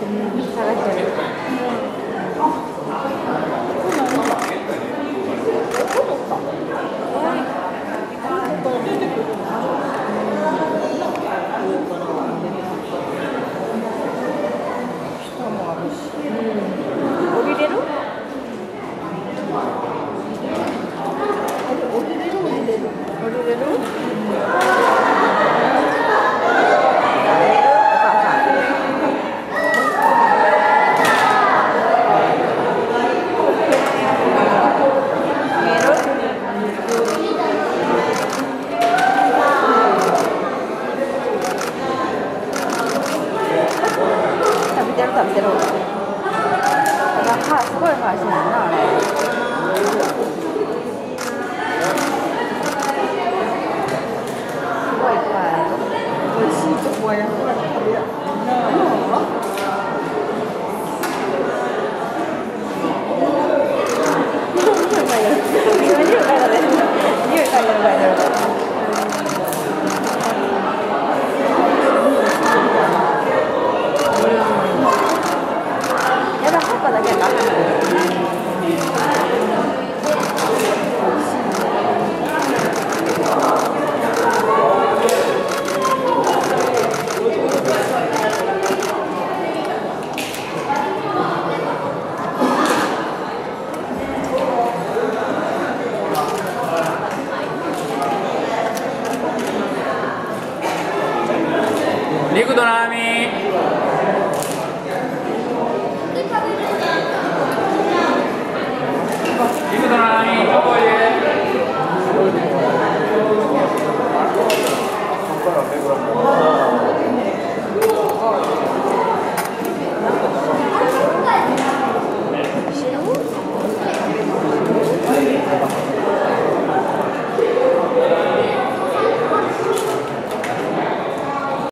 探してる降りれる降りれるお母さん見える食べてる食べてる。あ、歯すごい歯してるなあれ。すごいいっぱい。美味しいとこはやっぱり食べや匂い嗅いでる。匂い嗅いでる嗅いでる。匂い嗅いでる嗅いでる。やだ、葉っぱだけか。肉とラーメン